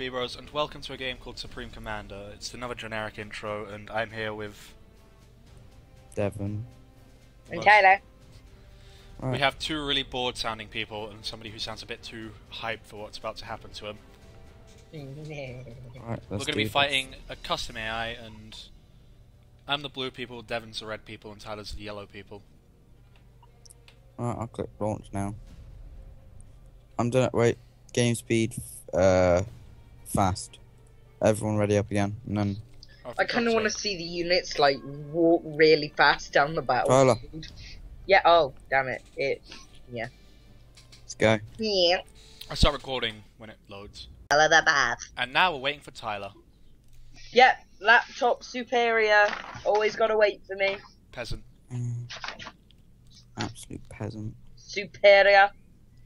Bebros, and welcome to a game called Supreme Commander. It's another generic intro, and I'm here with. Devon. And Taylor. We have two really bored sounding people, and somebody who sounds a bit too hyped for what's about to happen to him. Right, We're going to do be this. fighting a custom AI, and I'm the blue people, Devon's the red people, and Tyler's the yellow people. Right, I'll click launch now. I'm done. Wait, game speed, uh, fast. Everyone ready up again, and then I kind of want to see the units like walk really fast down the Tyler. battlefield. Yeah. Oh, damn it! It. Yeah. Let's go. Yeah. I start recording when it loads. Tyler the bath. And now we're waiting for Tyler, Yep. Laptop superior. Always gotta wait for me. peasant. Mm. Absolute peasant. Superior.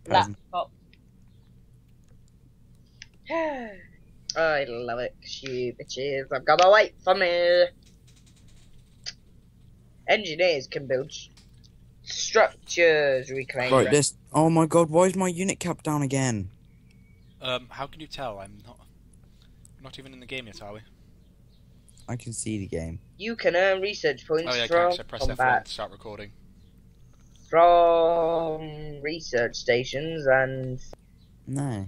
Peasant. Laptop. I love it. You bitches. I've gotta wait for me. Engineers can build structures. Reclaim. Right, this. Oh my god, why is my unit cap down again? Um, how can you tell? I'm not. Not even in the game yet, are we? I can see the game. You can earn research points Oh yeah, from can I press F1 to start recording. from research stations and No.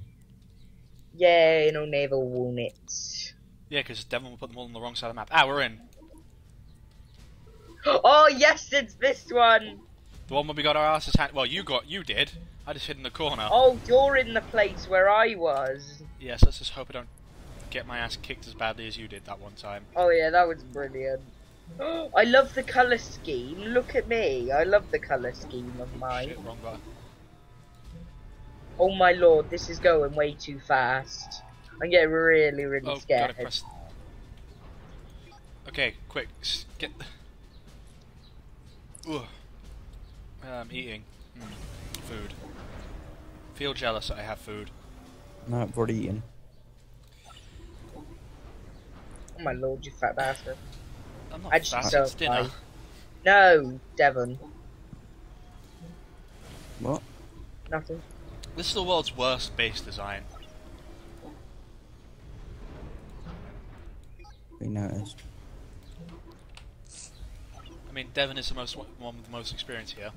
Yay, no naval units. Yeah, because Devon will put them all on the wrong side of the map. Ah, we're in. Oh yes, it's this one. The one where we got our asses hand. Well, you got, you did. I just hid in the corner. Oh, you're in the place where I was. Yes, let's just hope I don't get my ass kicked as badly as you did that one time. Oh yeah, that was brilliant. I love the color scheme. Look at me. I love the color scheme of mine. Shit. Oh my lord, this is going way too fast. I'm getting really, really Oh, scared. gotta press. Okay, quick, s- get. Ugh. I'm eating. Mm. Food. Feel jealous that I have food. No, I've already eaten. Oh my lord, you fat bastard. I'm not I just fat, don't it's dinner. like- No, Devon. What? Nothing. This is the world's worst base design. We noticed. I mean, Devon is the most one with the most experience here.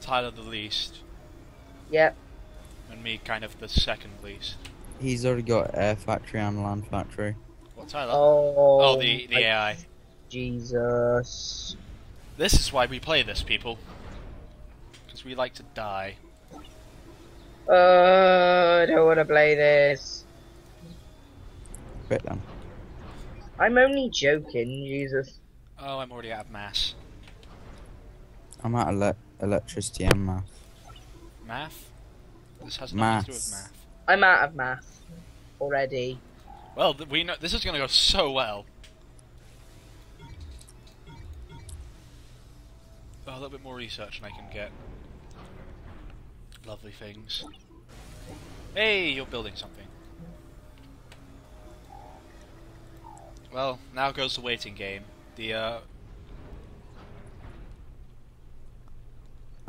Tyler the least, Yep. and me kind of the second least. He's already got air factory and land factory. What Tyler? Oh. oh, the the my AI. Jesus. This is why we play this, people. Because we like to die. Uh, I don't want to play this. Quit then. I'm only joking, Jesus. Oh, I'm already out of mass. I'm at ele- electricity and math. Math? This has nothing to do with Maths. math. I'm out of math already. Well, th- we know this is going to go so well. Oh, a little bit more research and I can get lovely things. Hey, you're building something. Well, now goes the waiting game. The uh,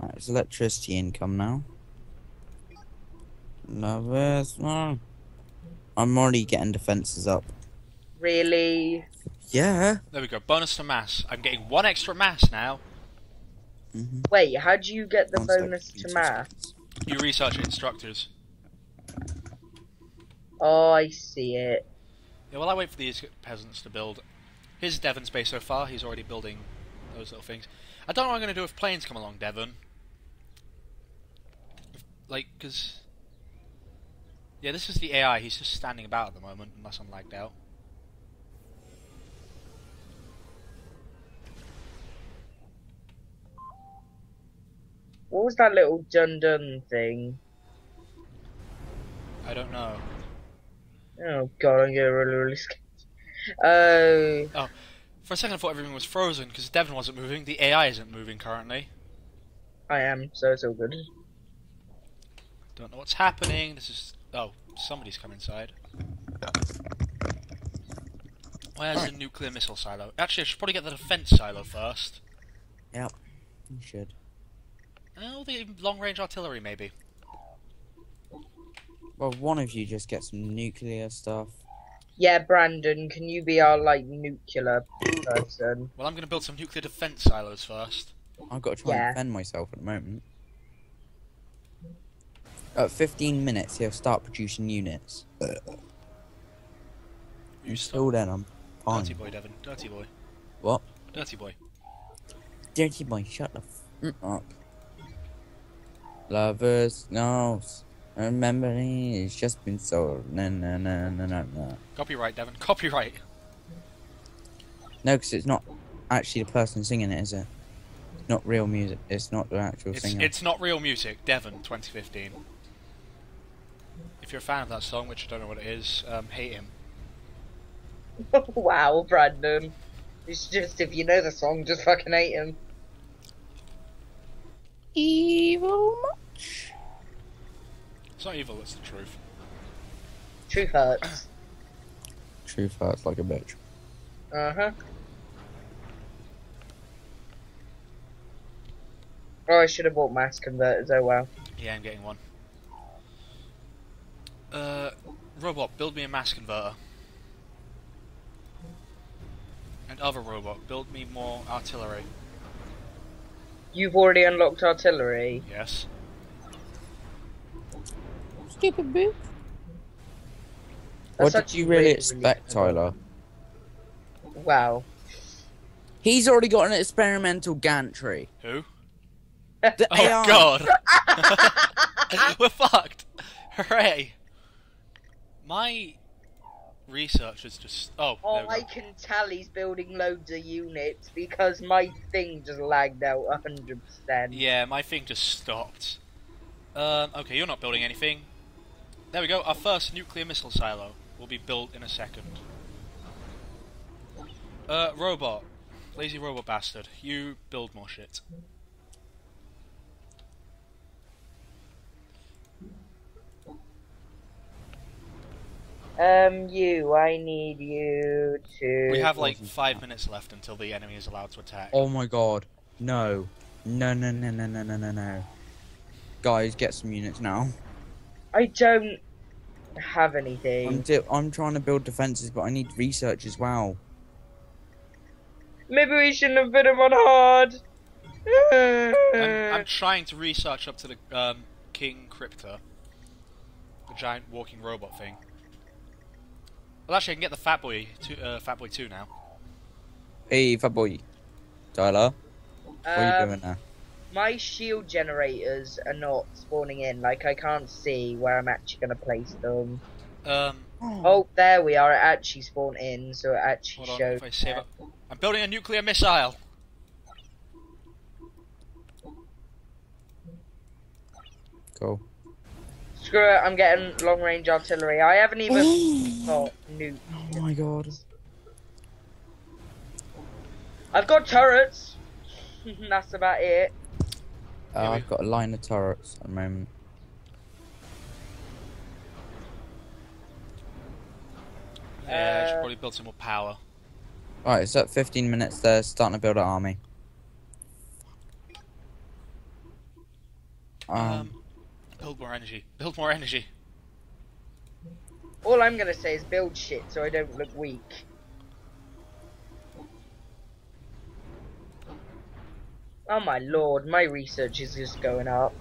Right, it's electricity income now. Love it. Oh. I'm already getting defenses up. Really? Yeah. there we go. Bonus to mass. I'm getting one extra mass now. Mm-hmm. Wait, how do you get the bonus to math? You research instructors. Oh, I see it. Yeah, well, I wait for these peasants to build. Here's Devon's base so far. He's already building those little things. I don't know what I'm going to do if planes come along, Devon. If- Like, because... Yeah, this is the AI. He's just standing about at the moment, unless I'm lagged out. What was that little dun dun thing? I don't know. Oh god, I'm getting really, really scared. Uh, oh, For a second I thought everything was frozen, because Devon wasn't moving. The AI isn't moving currently. I am, so it's all good. Don't know what's happening. This is... Oh, somebody's come inside. Where's the nuclear missile silo? Actually, I should probably get the defense silo first. Yep, You should. Oh, the long-range artillery, maybe. Well, one of you just get some nuclear stuff. Yeah, Brandon, can you be our like nuclear person? Well, I'm going to build some nuclear defense silos first. I've got to try Yeah. and defend myself at the moment. At 15 minutes, he'll start producing units. You Until then, I'm Dirty boy, Devon. Dirty boy. What? Dirty boy. Dirty boy, shut the f up. Lovers knows. Remember, it's just been so. No, no, no, no, no, no. Copyright, Devon. Copyright. No, because it's not actually the person singing it, is it? Not real music. It's not the actual It's, singer. it's not real music. Devon, 2015. If you're a fan of that song, which I don't know what it is, um, hate him. wow, Brandon. It's just if you know the song, just fucking hate him. Evil much. It's not evil, it's the truth. Truth hurts. Truth hurts like a bitch. Uh huh. Oh, I should have bought mass converters. Oh well. Yeah, I'm getting one. Uh, robot, build me a mass converter. And other robot, build me more artillery. You've already unlocked artillery. Yes. Stupid bitch. What did you really really, expect, really Tyler? Wow. He's already got an experimental gantry. Who? The Oh AI. god! We're fucked! Hooray! My research is just. Oh, Oh, I can tell he's building loads of units because my thing just lagged out hundred percent. Yeah, my thing just stopped. Um, okay, you're not building anything. There we go, our first nuclear missile silo will be built in a second. Uh, robot. Lazy robot bastard. You build more shit. Um, you, I need you to. We have like five minutes left until the enemy is allowed to attack. Oh my god. No. No, no, no, no, no, no, no, no. Guys, get some units now. I don't have I'm, anything. di- I'm trying to build defenses, but I need research as well. Maybe we shouldn't have put him on hard. I'm, I'm trying to research up to the um, King Kriptor, the giant walking robot thing. Well, actually, I can get the Fat Boy, two, uh, Fat Boy Two now. Hey, fat boy. Tyler, what are you Um, doing now? my shield generators are not spawning in. Like I can't see where I'm actually gonna place them. Um, Oh, there we are. It actually spawned in, so it actually hold on, showed. if I save it, I'm building a nuclear missile. Cool. Screw it. I'm getting long range artillery. I haven't even got nuke. Oh my god. I've got turrets. That's about it. Uh, I've got a line of turrets at the moment. Yeah, I should Uh, probably build some more power. Right, it's at 15 minutes there, starting to build an army. Um, Um, build more energy. Build more energy. All I'm gonna say is build shit so I don't look weak. Oh my lord, my research is just going up.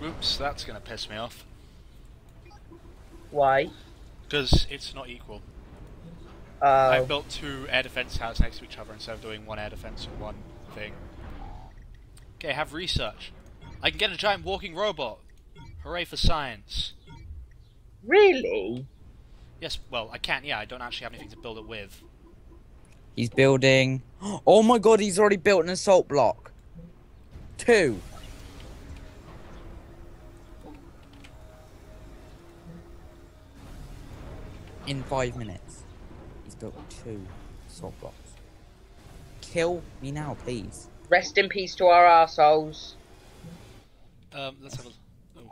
Oops, that's gonna piss me off Why? because it's not equal. Uh, I built two air defense towers next to each other instead of doing one air defense and one thing. Okay, have research. I can get a giant walking robot. Hooray for science. really? Yes, well, I can't, yeah, I don't actually have anything to build it with. he's building. Oh my god, he's already built an assault block. Two. In five minutes, he's built two assault blocks. Kill me now, please. Rest in peace to our assholes. Um, let's have a. Oh,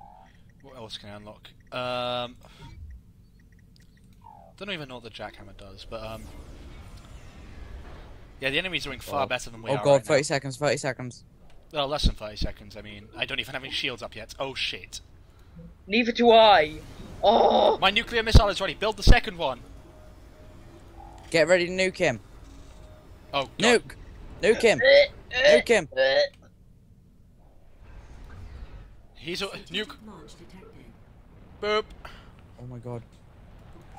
what else can I unlock? Um, don't even know what the jackhammer does, but um, yeah, the enemy's doing far Oh. better than we oh are. Oh god, right 30 seconds, 30 seconds. Well, less than 30 seconds. I mean, I don't even have any shields up yet. Oh shit. Neither do I. Oh, My nuclear missile is ready. Build the second one. Get ready to nuke him. Oh, God. Nuke! Nuke him! Nuke him! He's a nuke. Launch detected. Boop. Oh my god.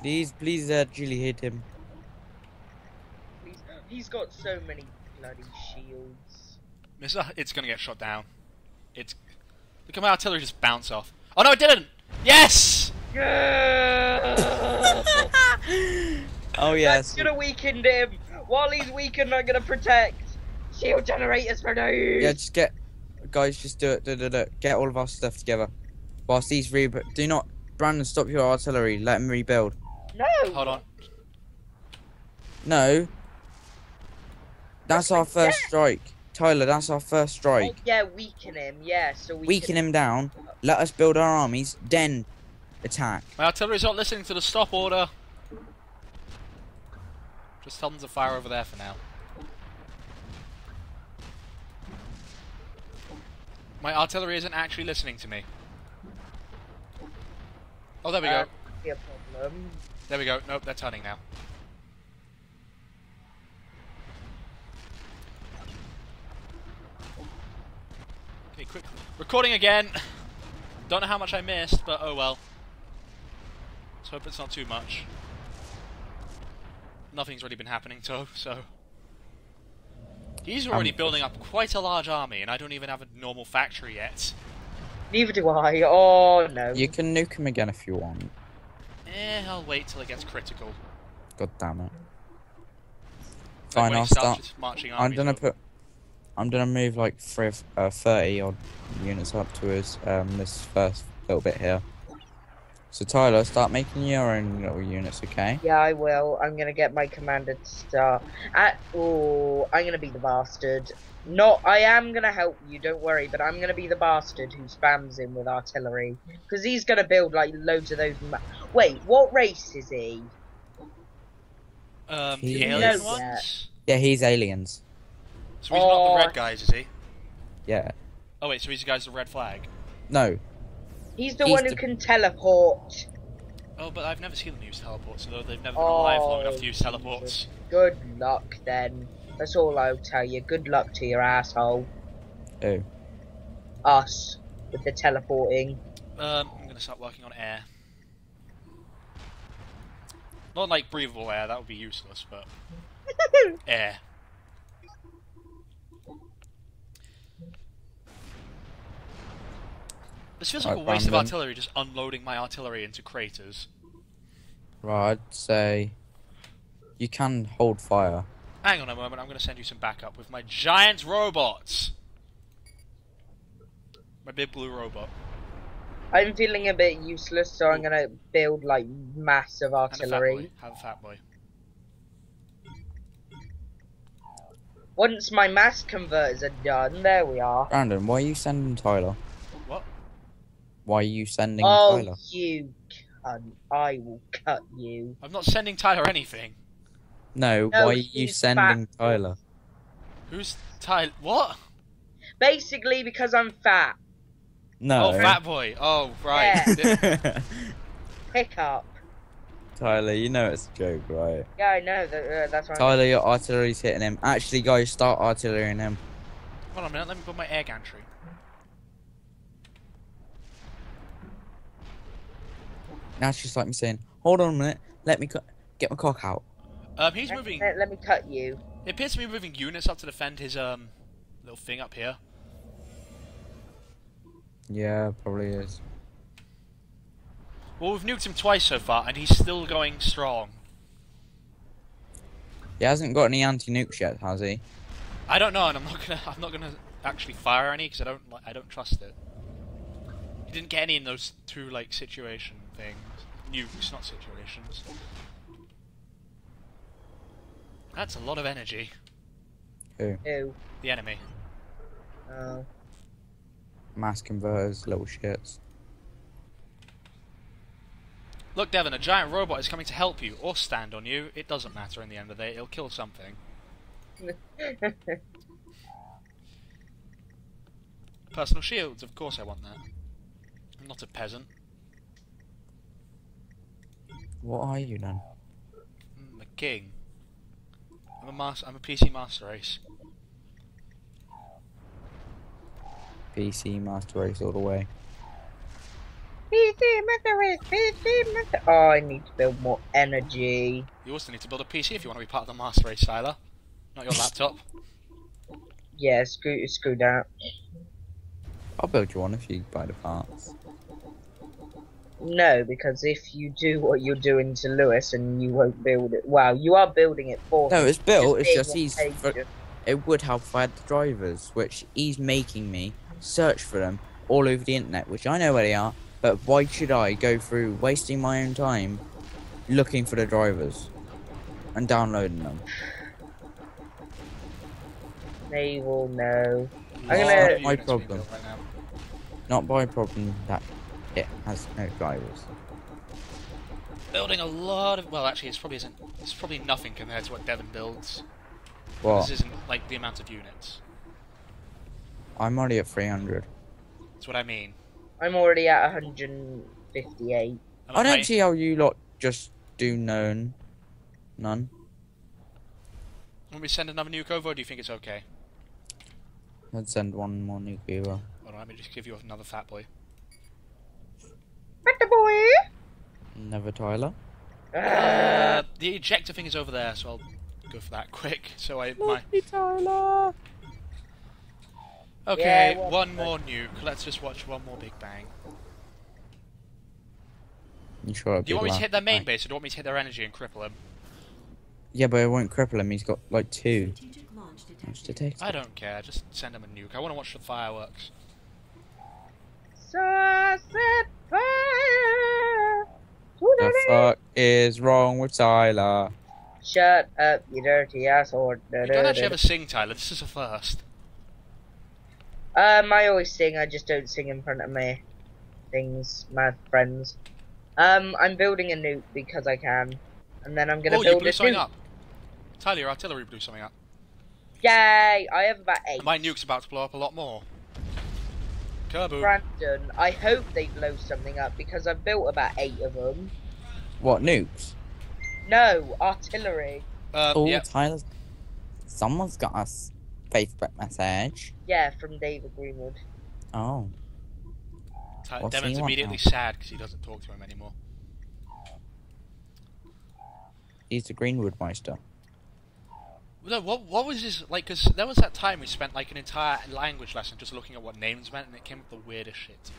Please, please, uh, Julie, hit him. He's, he's got so many bloody shields. Missile. It's gonna get shot down. It's. Look at my artillery just bounce off. Oh no, it didn't! Yes! Yeah! Oh yes. That's yes. gonna weaken him. While he's weakened, I'm gonna protect. Shield generators for days. Yeah, just get, guys, just do it. Do, do, do. Get all of our stuff together. Whilst these rebuild. Do not, Brandon, stop your artillery. Let him rebuild. No. Hold on. No. That's our first strike. Tyler, that's our first Oh, strike. yeah, weaken him. Yeah, so we Weaken him down. Let us build our armies. Then attack. My artillery's not listening to the stop order. Just tell them to fire over there for now. My artillery isn't actually listening to me. Oh, there we Uh, go. be a problem. There we go. Nope, they're turning now. Okay, quick. Recording again. Don't know how much I missed, but oh well. Let's hope it's not too much. Nothing's really been happening, so. He's already Um, building up quite a large army, and I don't even have a normal factory yet. Neither do I. Oh no. You can nuke him again if you want. Eh, I'll wait till it gets critical. God damn it. Fine, I'll start. Marching I'm gonna over. put. I'm gonna move like three, uh, thirty odd units up to his um this first little bit here. So Tyler, start making your own little units, okay? Yeah, I will. I'm gonna get my commander to start. At oh, I'm gonna be the bastard. Not, I am gonna help you. Don't worry, but I'm gonna be the bastard who spams him with artillery because he's gonna build like loads of those. Ma- Wait, what race is he? Um, He the alien ones? Yeah, he's aliens. So he's not Oh. the red guys, is he? Yeah. Oh wait, so he's the guys with the red flag. No. He's the He's one who the- can teleport. Oh, but I've never seen them use teleports, although they've never been alive long enough to use Oh, teleports. Good luck then. That's all I'll tell you. Good luck to your asshole. Oh. Us with the teleporting. Um, I'm gonna start working on air. Not like breathable air, that would be useless, but air. This feels like Right, a waste of artillery just unloading my artillery into craters. Right, I'd say you can hold fire. Hang on a moment, I'm going to send you some backup with my giant robots. My big blue robot. I'm feeling a bit useless, so I'm gonna build like massive And a fat boy. artillery. Have a fat boy. Once my mass converters are done, there we are. Brandon, why are you sending Tyler? What? Why are you sending Oh, Tyler? you cunt! I will cut you. I'm not sending Tyler anything. No, No, why are you sending fat. Tyler? Who's Tyler? What? Basically, because I'm fat. No. Oh, fat boy. Oh, right. Yeah. Pick up. Tyler, you know it's a joke, right? Yeah, I know that. Uh, that's why. I'm- Tyler, your artillery's hitting him. Actually, guys, start artillerying him. Hold on a minute, let me put my air gantry. Now it's just like me saying, hold on a minute, let me co- get my cock out. Um, he's Let- moving. Let, let me cut you. It appears to be moving units up to defend his um little thing up here. Yeah, probably is. Well, we've nuked him twice so far, and he's still going strong. He hasn't got any anti-nukes yet, has he? I don't know, and I'm not gonna. I'm not gonna actually fire any because I don't. li- I don't trust it. He didn't get any in those two like situation things. Nukes, not situations. That's a lot of energy. Who? Who? The enemy. Oh. Mass converters, little shits. Look, Devon, a giant robot is coming to help you or stand on you. It doesn't matter in the end of the day. It'll kill something. personal shields. Of course I want that. I'm not a peasant. What are you then? I'm a king. I'm a master. I'm a PC master race. PC Master Race all the way. PC Master Race, PC Master. Oh, I need to build more energy. You also need to build a PC if you want to be part of the master race, Tyler. Not your laptop. Yeah, screw, screw that. I'll build you one if you buy the parts. No, because if you do what you're doing to Lewis and you won't build it, well, you are building it for No, it's built. It's just he's. pager. It would help if I had the drivers, which he's making me search for them all over the internet, which I know where they are. But why should I go through wasting my own time looking for the drivers and downloading them? They will know. I'm Lots gonna- of My problem. Right. Not my problem that it has no drivers. Building a lot of. Well, actually, it's probably isn't. It's probably nothing compared to what Devon builds. What? This isn't like the amount of units. I'm already at 300. That's what I mean. I'm already at 158. I'm I a don't see how you lot just do none. None. Want me to send another nuke over, or do you think it's okay? Let's send one more nuclear. Hold Alright, let me just give you another fat boy. What boy? Never Tyler. Uh, the ejector thing is over there, so I'll go for that quick. So I my Tyler. okay, Yeah, one more nuke. Let's just watch one more Big Bang. You sure? Do you want me to hit their main base, or do you want me to hit their energy and cripple them? Yeah, but it won't cripple him. He's got like two. Strategic launch Launch detected. detected. I don't care. Just send him a nuke. I want to watch the fireworks. So I set fire to The the fuck is wrong with Tyler? Shut up, you dirty asshole. You don't actually ever sing, Tyler. This is a first. Um, I always sing, I just don't sing in front of my things, my friends. Um, I'm building a nuke because I can. And then I'm gonna Oh, you build blew a something nuke. up. Tyler, your artillery blew something up. Yay! I have about eight. My nuke's about to blow up a lot more. Kerboom. Brandon, I hope they blow something up because I've built about eight of them. What nukes? No, artillery. Um, oh, yeah. Tyler's. Someone's got a s- Facebook message. Yeah, from David Greenwood. Oh, Ty- What's he immediately now? sad because he doesn't talk to him anymore. he's the Greenwood Meister. No, what what was his like? Because there was that time we spent like an entire language lesson just looking at what names meant, and it came up with the weirdest shit.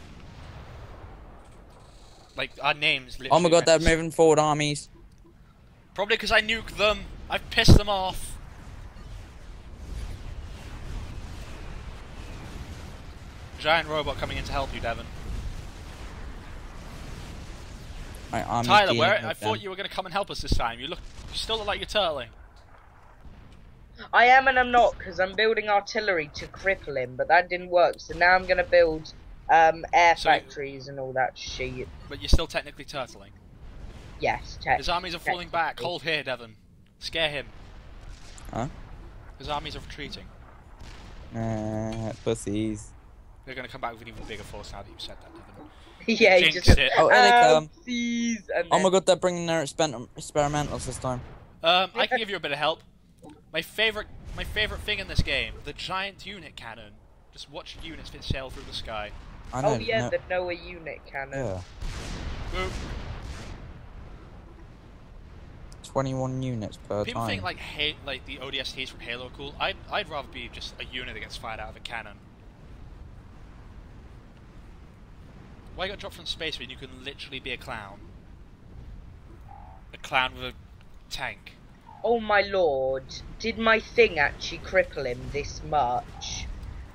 Like our names. Literally Oh my god, they're moving forward armies. Probably because I nuked them. I've pissed them off. Giant robot coming in to help you, Devon. My army's Tyler, where with I thought you were going to come and help us this time. You look, you still look like you're turtling. I am and I'm not because I'm building artillery to cripple him, but that didn't work. So now I'm gonna build um, air So- factories and all that shit. But you're still technically turtling. Yes, tech. His armies are falling back. Hold here, Devon. Scare him. Huh? His armies are retreating. Uh, pussies. They're going to come back with an even bigger force now that you've said that, Devon. yeah, he Jinx just it. Oh, here they come. Oopsies, and Oh my then- god, they're bringing their expen- experimentals this time. Um, I can give you a bit of help. My favorite, my favorite thing in this game, the giant unit cannon. Just watch units fit sail through the sky. I oh, know. Oh yeah, no- the Noah unit cannon. yeah. Boop. 21 units per People time. think like ha- like the ODSTs from Halo are cool. I'd I'd rather be just a unit that gets fired out of a cannon. Why you got dropped from space when you can literally be a clown? A clown with a tank. Oh my lord, did my thing actually cripple him this much?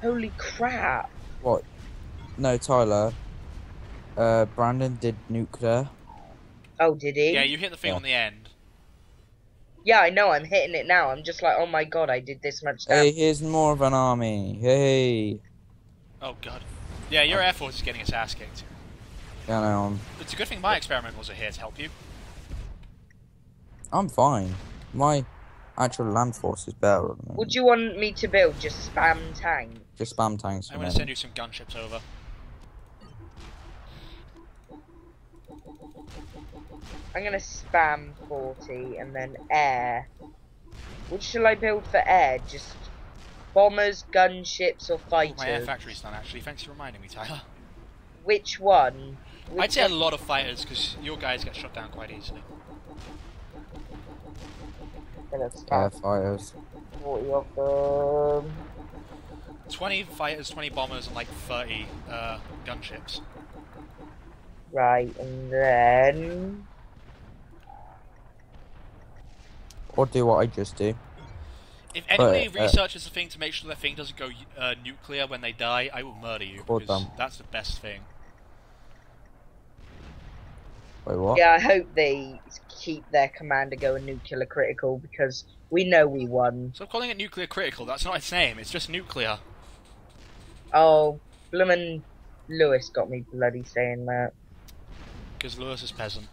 Holy crap! What? No, Tyler. Uh, Brandon did nuclear. Oh, did he? Yeah, you hit the thing Yeah. on the end. Yeah, I know. I'm hitting it now. I'm just like, oh my god, I did this much Hey, here's more of an army. Hey. Oh god. Yeah, your air force is getting its ass kicked. Yeah, no, I'm, It's a good thing my experimentals are here to help you. I'm fine. My Actual land force is better. At the. Would you want me to build just spam tank? Just spam tanks. I'm gonna send you some gunships over. I'm gonna spam 40 and then air. What shall I build for air? Just bombers, gunships, or Oh, my air factory's done actually. Thanks for reminding me, Tyler. Which one? I'd say a lot of fighters because your guys get shot down quite easily. Air fighters. 40 of them. 20 fighters, 20 bombers, and like 30 uh, gunships. Right, and then Or do what I just do. If anybody uh, researches the thing to make sure the thing doesn't go uh, nuclear when they die, I will murder you because dumb. that's the best thing. Wait, what? yeah, I hope they keep their commander going nuclear critical because we know we won. Stop calling it nuclear critical. That's not its name. It's just nuclear. Oh, Bloomin' Lewis got me bloody saying that. Because Lewis is peasant.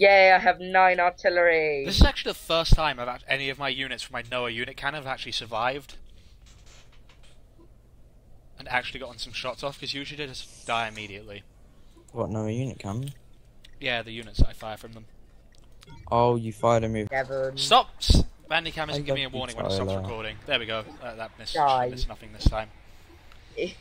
Yay, I have nine artillery. This is actually the first time I've had any of my units from my Noah unit can have actually survived. And actually gotten some shots off, because usually they just die immediately. What? No unit coming? Yeah, the units that I fire from them. Oh, you fired a move. Seven. Stop! S- Bandicam I isn't giving me a warning when it stops recording. There we go. Uh, that missed, missed nothing this time. Eh.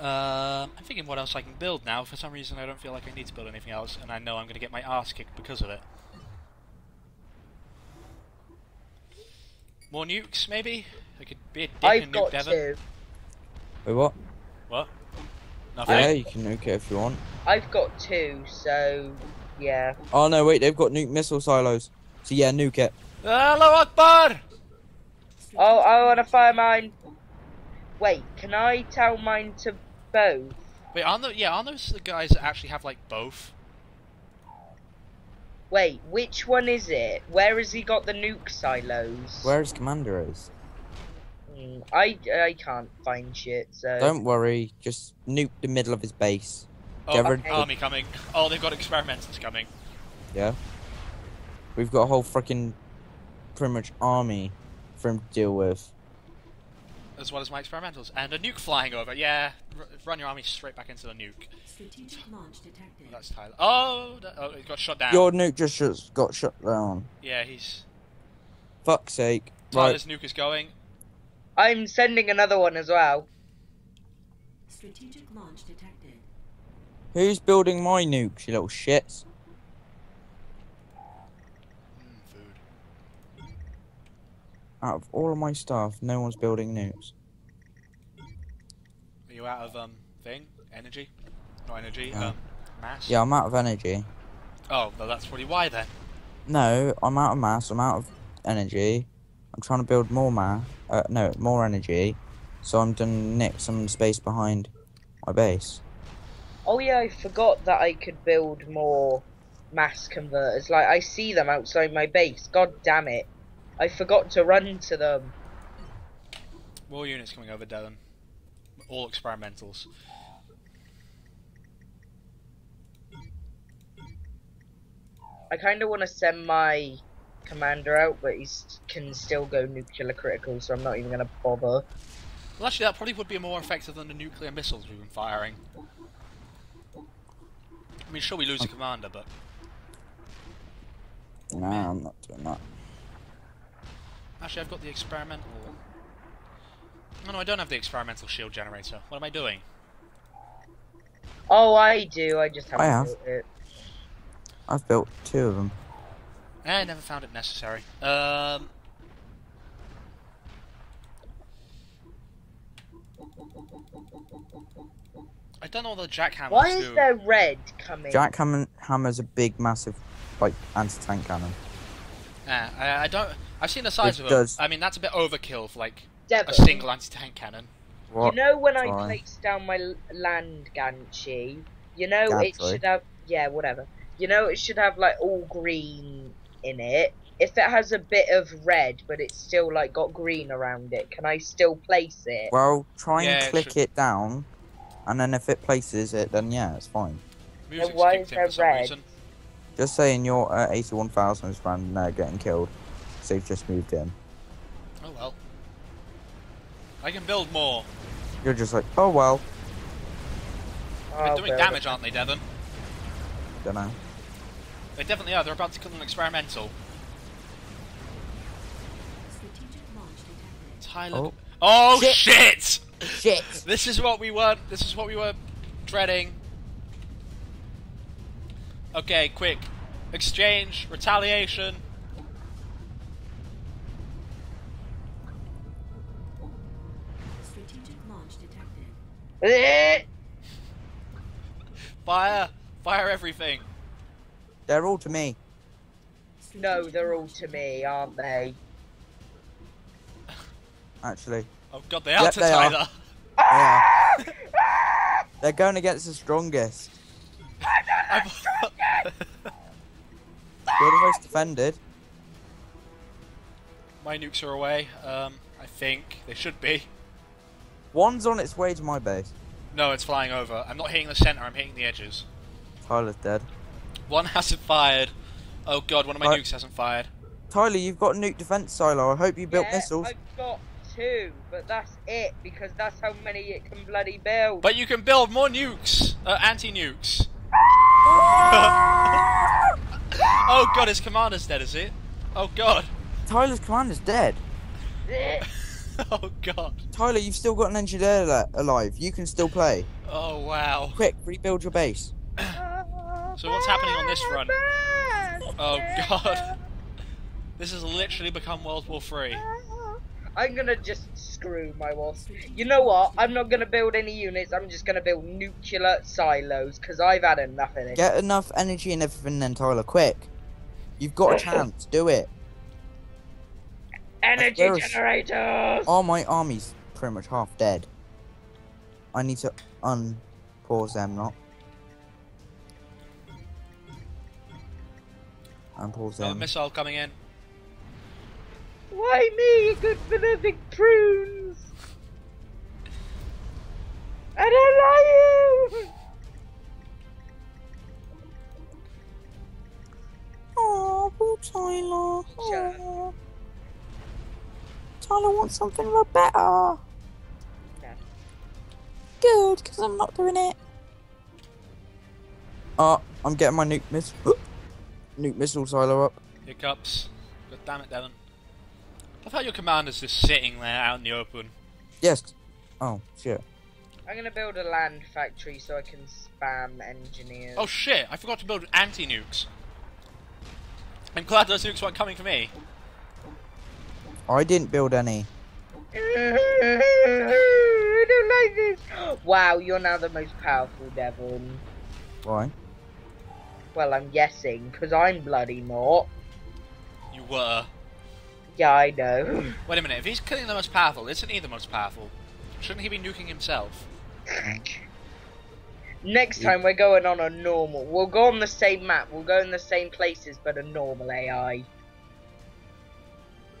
Uh, I'm thinking what else I can build now. For some reason, I don't feel like I need to build anything else, and I know I'm going to get my ass kicked because of it. More nukes, maybe? I could be a dick I've and nuke got Devon. two. Wait, what? What? Nothing. Yeah, you can nuke it if you want. I've got two, so yeah. Oh no, wait, they've got nuke missile silos. So yeah, nuke it. Hello, Akbar! Oh, I want to fire mine. Wait, can I tell mine to both? Wait, aren't those, yeah, aren't those the guys that actually have, like, both? Wait, which one is it? Where has he got the nuke silos? Where his commander is. Hmm, I I can't find shit. So Don't worry, just nuke the middle of his base. Oh, Get rid- army coming. Oh, they've got experimenters coming. Yeah. We've got a whole freaking pretty much army for him to deal with. As well as my experimentals, and a nuke flying over. Yeah, r- run your army straight back into the nuke. Strategic launch detected. That's Tyler. Oh, that, oh, it got shot down. Your nuke just sh- got shut down. Yeah, he's Fuck's sake. Right. Tyler's nuke is going. I'm sending another one as well. Strategic launch detected. Who's building my nukes, you little shits? Mm, food. Out of all of my stuff, no one's building nukes. Are you out of um thing? Energy? Not energy. Yeah. Um, mass. Yeah, I'm out of energy. Oh, well, that's probably why then. No, I'm out of mass, I'm out of energy. I'm trying to build more mass. Uh, no, more energy. So I'm done nick some space behind my base. Oh yeah, I forgot that I could build more mass converters. Like I see them outside my base. God damn it! I forgot to run to them. More units coming over, Devon. All experimentals. I kind of want to send my commander out, but he can still go nuclear critical, so I'm not even gonna bother. Well, actually, that probably would be more effective than the nuclear missiles we've been firing. I mean, sure, we lose a commander, but Nah, I'm not doing that. Actually, I've got the experimental. Oh, no, I don't have the experimental shield generator. What am I doing? Oh, I do. I just haven't I have. built it. I've built two of them. Eh, I never found it necessary. Um. I don't know what the jackhammers Why do. is there red coming? Jackhammer hammer's a big, massive, like anti-tank cannon. Nah, I, I don't. I've seen the size It of them. does. I mean, that's a bit overkill for like Devon, a single anti-tank cannon. What? You know when I Sorry. placed down my land gantry, you know it should have yeah, whatever. You know it should have like all green in it. if it has a bit of red, but it's still like got green around it, can I still place it? Well, try and Yeah, click should- it down, and then if it places it, then yeah, it's fine. Music's why is there red? reason. Just saying you're uh, at 81,000 is random there getting killed. So you've just moved in. Oh well. I can build more. You're just like, oh well, They're Oh, doing build damage, it. aren't they, Devon? don't know. They definitely are. They're about to kill an experimental. Strategic launch detected. Tyler. Oh. Oh, Shit. shit! Shit! This is what we were. This is what we were dreading. Okay, quick. Exchange, retaliation. Fire, fire everything. They're all to me. No, they're all to me, aren't they? Actually, Oh god, they are Yep, to they are. Tyler. yeah. They're going against the strongest. I'm- You're the most defended. My nukes are away. Um, I think they should be. One's on its way to my base. No, it's flying over. I'm not hitting the center. I'm hitting the edges. Tyler's dead. One hasn't fired. Oh god, one of my Right. nukes hasn't fired. Tyler, you've got a nuke defense silo. I hope you built yeah, missiles. I've got two, but that's it because that's how many it can bloody build. But you can build more nukes, uh, anti-nukes. oh god, his commander's dead, is it? Oh god. Tyler's commander's dead. Oh god. Tyler, you've still got an engineer alive. You can still play. Oh wow. Quick, rebuild your base. So what's happening on this front? Oh god. This has literally become World War Three. I'm gonna just screw my walls. You know what? I'm not gonna build any units. I'm just gonna build nuclear silos because I've had enough of it. Get enough energy and everything then, Tyler. Quick. You've got a chance. Do it. Energy generators. Oh, my army's pretty much half dead. I need to unpause them, not. Unpause Another them. missile coming in. Why me? You good for nothing prunes. I don't like you. Oh, poor Tyler. Shut Aw. Tyler wants something a lot better. Yeah. Good, because I'm not doing it. Oh, I'm getting my nuke miss. nuke missile silo up. Hiccups. God damn it, Devon. I thought your commander's just sitting there out in the open. Yes. Oh, shit. I'm gonna build a land factory so I can spam engineers. Oh shit, I forgot to build anti-nukes. I'm glad those nukes weren't coming for me. I didn't build any. I don't like this. Wow, you're now the most powerful Devon. Why? Well, I'm guessing, because I'm bloody not. You were. Yeah, I know. Wait a minute, if he's killing the most powerful, isn't he the most powerful? Shouldn't he be nuking himself? Next time we're going on a normal. We'll go on the same map. We'll go in the same places, but a normal AI.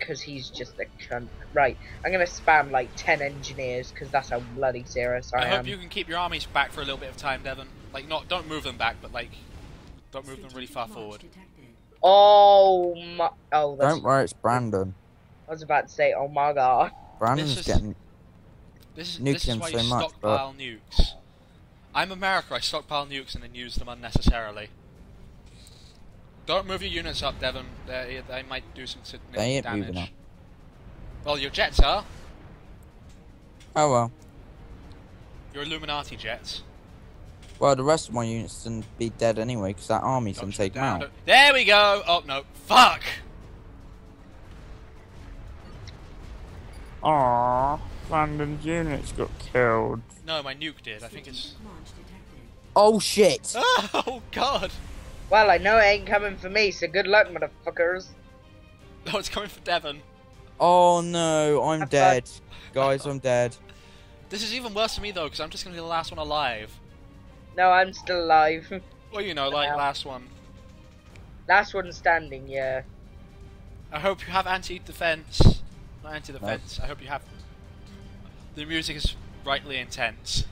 Because he's just a cunt. Right, I'm gonna spam like 10 engineers, because that's how bloody serious I, I, am. hope you can keep your armies back for a little bit of time, Devon. Like, not don't move them back, but like, don't move them really far forward. Oh my. Oh, that's. Don't worry, it's Brandon. I was about to say, oh my god. Brandon's is- getting. This is Nuke this is him why so you much, stockpile nukes. I'm America. I stockpile nukes and then use them unnecessarily. Don't move your units up, Devon. They, they might do some They ain't damage. moving up. Well, your jets are. Oh well. Your Illuminati jets. Well, the rest of my units can be dead anyway, because that army's Don't gonna take them down. out. There we go. Oh no! Fuck! Aww, Brandon's units got killed. No, my nuke did. I think it's. Strategic launch detected. Oh shit! Oh god! Well, I know it ain't coming for me, so good luck, motherfuckers. No, it's coming for Devon. Oh no, I'm Have dead. Guys, I'm dead. This is even worse for me though, because I'm just gonna be the last one alive. No, I'm still alive. Well, you know, like Yeah. last one. Last one standing, yeah. I hope you have anti-defense. Not anti-defense. I hope you have. The music is rightly intense.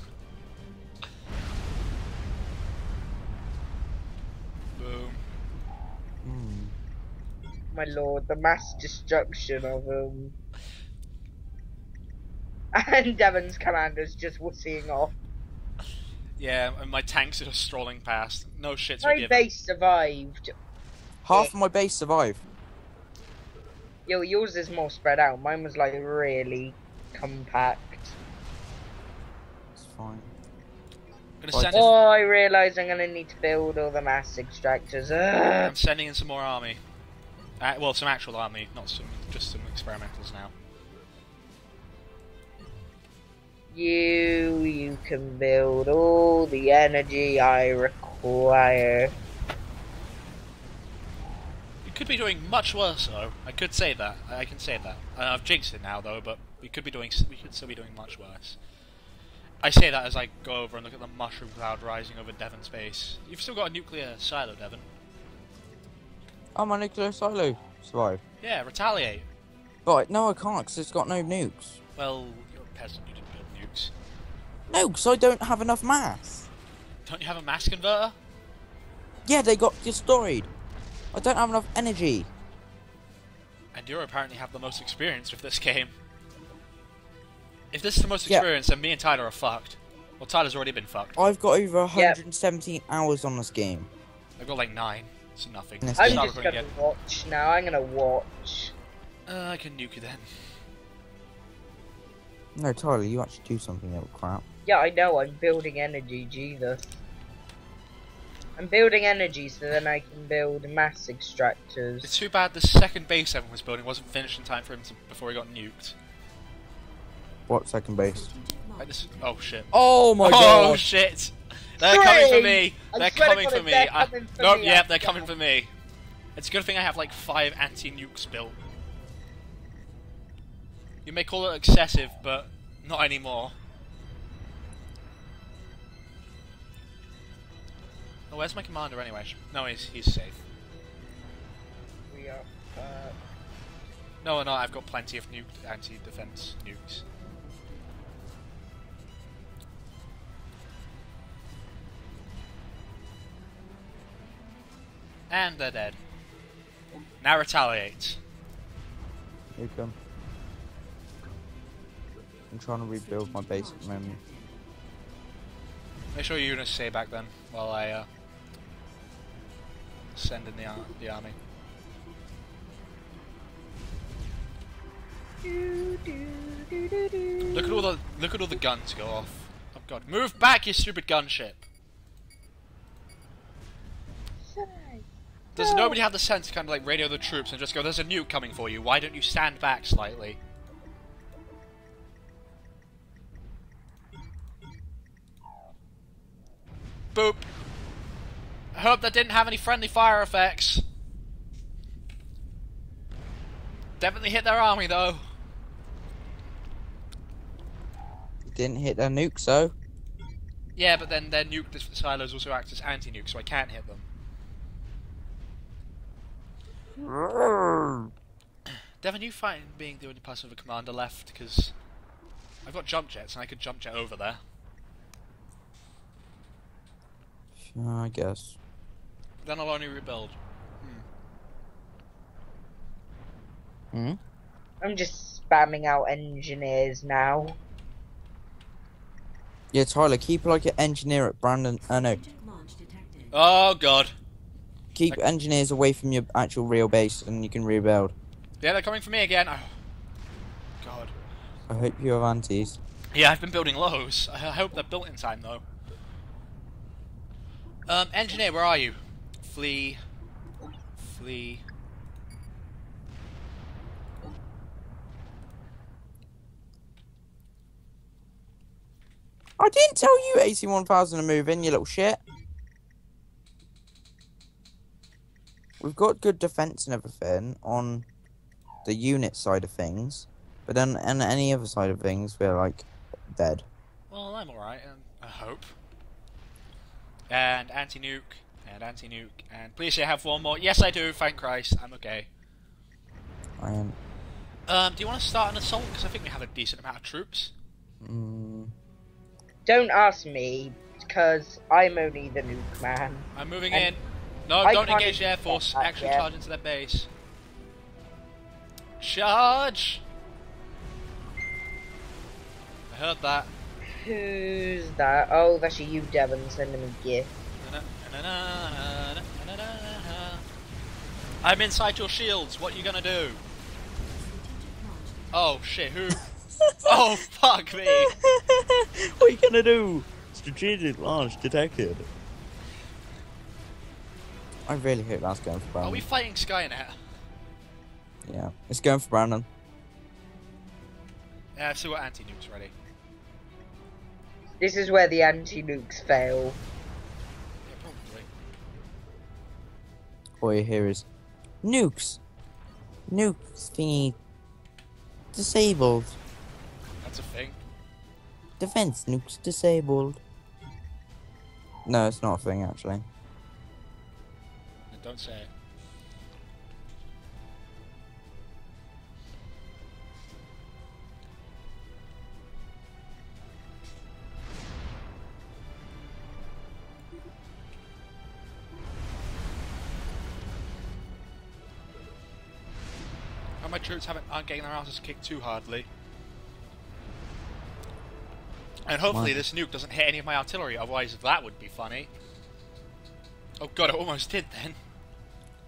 Boom. Hmm. My lord, the mass destruction of them. And Devon's commander's just whoossying off. Yeah, and my tanks are just strolling past. No shits My given. base survived. Half of my base survived. Yo, yours is more spread out. Mine was like really compact. It's fine. I'm, gonna send Oh, I realise I'm gonna need to build all the mass extractors. Ugh. I'm sending in some more army. Uh, well, some actual army, not some, just some experimentals now. You, you can build all the energy I require. We could be doing much worse, though. I could say that. I I can say that. I've jinxed it now, though. But we could be doing. We could still be doing much worse. I say that as I go over and look at the mushroom cloud rising over Devon's base. You've still got a nuclear silo, Devon. Oh, my nuclear silo survived. Yeah, retaliate. But no, I can't because it's got no nukes. Well, you're a peasant. You didn't build nukes. No, because I don't have enough mass. Don't you have a mass converter? Yeah, they got destroyed. I don't have enough energy. And you apparently have the most experience with this game. If this is the most Yeah. experience, then me and Tyler are fucked. Well, Tyler's already been fucked. I've got over Yeah. 117 hours on this game. I've got like nine. It's nothing. I'm Stop just gonna yet. watch now. I'm gonna watch. Uh, I can nuke you then. No, Tyler, you actually do something, little crap. Yeah, I know. I'm building energy. Jesus. I'm building energy so then I can build mass extractors. It's too bad the second base everyone was building wasn't finished in time for him to, before he got nuked. What second base? Strategic Like launch. Oh shit. Oh my oh god! Oh shit! They're coming for me. They're coming for me. they're I... coming for Nope. me, Yep, they're coming for me. It's a good thing I have like five anti-nukes built. You may call it excessive, but not anymore. Oh, where's my commander anyway? No, he's he's safe. We are. Uh, No, no, I've got plenty of nuke anti-defense nukes. And they're dead. Now retaliate. Here you come. I'm trying to rebuild my base at the moment. Make sure your units stay back then while I uh, send in the, ar- the army. Look at all the look at all the guns go off. Oh god, move back, you stupid gunship! Does nobody have the sense to kind of like radio the troops and just go, "There's a nuke coming for you. Why don't you stand back slightly?" Boop. I hope that didn't have any friendly fire effects. Definitely hit their army though. Didn't hit their nuke, so. Yeah, but then their nuke dis- silos also act as anti-nuke, so I can't hit them. Devon, you find being the only person with a commander left because I've got jump jets and I could jump jet over there. Sure, I guess. Then I'll only rebuild. Hmm? I'm just spamming out engineers now. Yeah, Tyler, keep like an engineer at Brandon. Uh, no, Strategic launch detected. Oh god. Keep Okay. engineers away from your actual real base and you can rebuild. Yeah, they're coming for me again. Oh. God. I hope you have antis. Yeah, I've been building lows. I hope they're built in time though. Um, engineer, where are you? Flee. Flee. I didn't tell you AC1000 to move in, you little shit. We've got good defense and everything on the unit side of things, but then on any other side of things, we're like dead. Well, I'm alright, um, I hope. And anti-nuke, and anti-nuke, and please say I have one more. Yes, I do, thank Christ, I'm okay. I am. Um, do you want to start an assault? Because I think we have a decent amount of troops. Mm, Don't ask me, because I'm only the nuke man. I'm moving And in. No, I don't engage the Air Force. Actually yet. charge into their base. Charge! I heard that. Who's that? Oh, that's you, Devon, sending me a gift. I'm inside your shields. What are oh, oh, you gonna do? Strategic launch detected. Oh shit! Who? oh fuck me! what are you gonna do? Strategic launch detected. I really hope that's going for Brandon. Are we fighting Skynet? Yeah, it's going for Brandon. Yeah, I've still got anti-nukes ready. This is where the anti-nukes fail. Yeah, probably. All you hear is nukes, nukes thingy disabled. That's a thing. Defense nukes disabled. No, it's not a thing actually. Don't say it. And my troops haven't aren't getting their asses kicked too hardly. And hopefully this nuke doesn't hit any of my artillery, otherwise that would be funny. Oh god, it almost did then.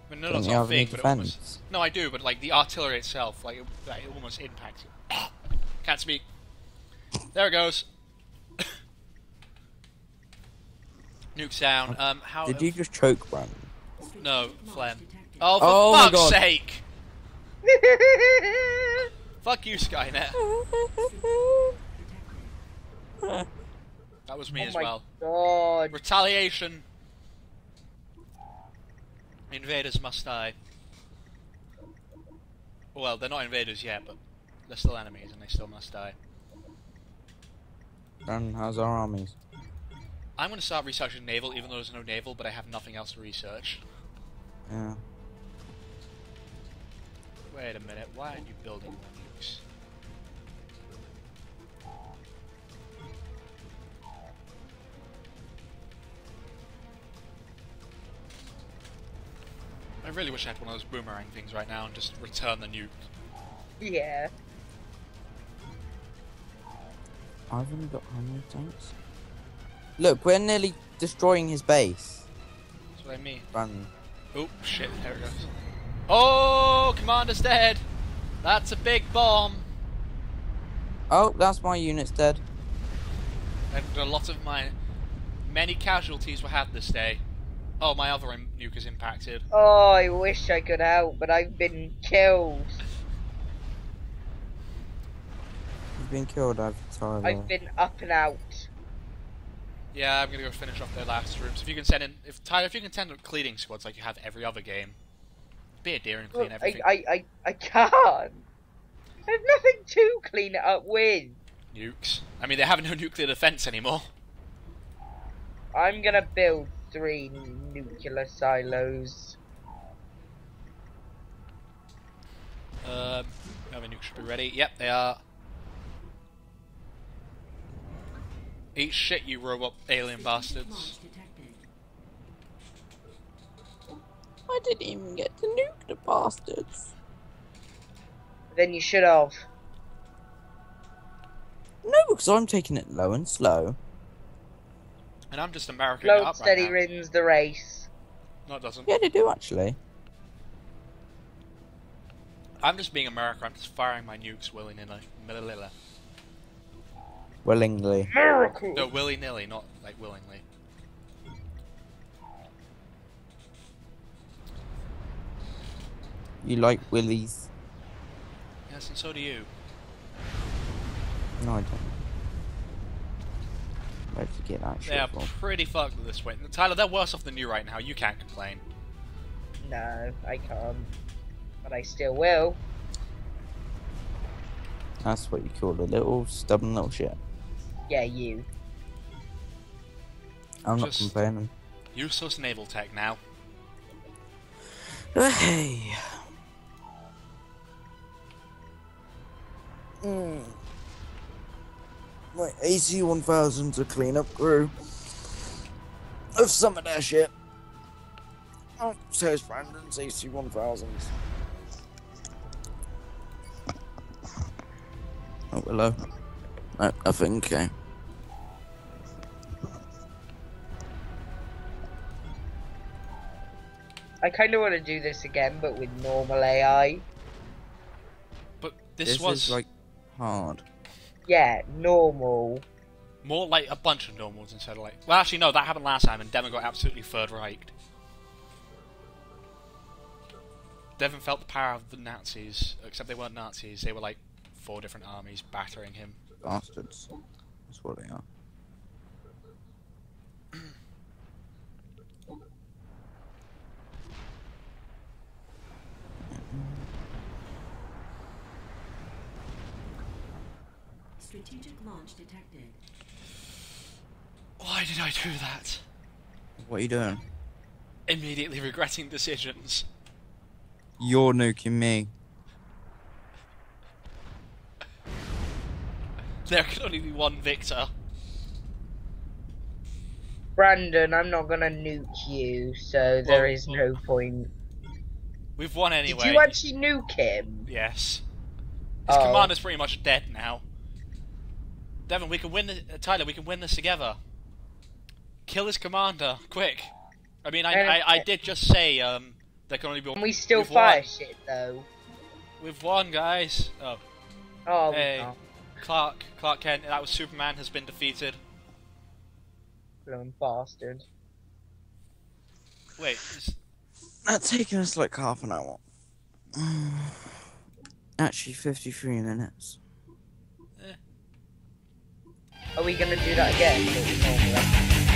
I mean, no, Don't that's you not have any big, but almost... No, I do, but like the artillery itself, like it, like, it almost impacts it. Can't speak. There it goes. Nuke sound. Um, how? Did you just choke Brandon? No, Strategic phlegm. launch detected. Oh, for Oh my fuck's God. sake! Fuck you, Skynet. Detected. That was me oh as my well. god. Retaliation. Invaders must die. Well, they're not invaders yet, but they're still enemies, and they still must die. And how's our armies? I'm going to start researching naval, even though there's no naval, but I have nothing else to research. Yeah. Wait a minute, why aren't you building more I really wish I had one of those boomerang things right now and just return the nuke. Yeah. I've only got how many tanks? Look, we're nearly destroying his base. That's what I mean. Brandon. Oh, shit, there it goes. Oh, Commander's dead! That's a big bomb! Oh, that's my unit's dead. And a lot of my... Many casualties were had this day. Oh, my other im- nuke is impacted. Oh, I wish I could help, but I've been killed. You've been killed, I've Tyler. I've been up and out. Yeah, I'm gonna go finish off their last rooms. If you can send in, if Tyler, if you can send in cleaning squads like you have every other game, be a dear and clean Look, I, everything. I, I, I can't. I have nothing to clean it up with. Nukes. I mean, they have no nuclear defense anymore. I'm gonna build three nuclear silos. Um, other nukes should be ready. Yep, they are. Eat shit, you robot alien bastards. I didn't even get to nuke the bastards. Then you should have. No, because I'm taking it low and slow. And I'm just American Slow it and up steady right now. wins the race. No, it doesn't. Yeah, they do actually. I'm just being America. I'm just firing my nukes willy nilly. Millililla. Willingly. Miracle. No, willy nilly, not like willingly. You like willies? Yes, and so do you. No, I don't. Where'd you get that They are from? pretty fucked at this point. Tyler, they're worse off than you right now. You can't complain. No, I can't. But I still will. That's what you call a little stubborn little shit. Yeah, you. I'm not Just- complaining. Useless naval tech now. Hey. Mm. My AC-1000 to clean up crew of some of their shit. Oh, so is Brandon's AC 1000s. Oh, hello. No, nothing, okay. I kind of want to do this again, but with normal AI. But this, This, was is like hard. Yeah, normal. more like a bunch of normals instead of like. Well, actually, no, that happened last time, and Devon got absolutely third ranked. Devon felt the power of the Nazis, except they weren't Nazis. They were like four different armies battering him. Bastards. That's what they are. Strategic launch detected. Why did I do that? What are you doing? Immediately regretting decisions. You're nuking me. There can only be one victor. Brandon, I'm not gonna nuke you, so there Well, is no point. We've won anyway. Did you actually nuke him? Yes. His Oh. commander's pretty much dead now. Devon, we can win this. Uh, Tyler, we can win this together. Kill his commander, quick. I mean, I, I, I did just say um, there can only be one. Can we still We've fire won. shit though? We've won, guys. Oh, Oh, Hey. no. Clark, Clark Kent, that was Superman, has been defeated. Blown bastard. Wait, is- That's taken us like half an hour. Actually, 53 minutes. Are we gonna do that again?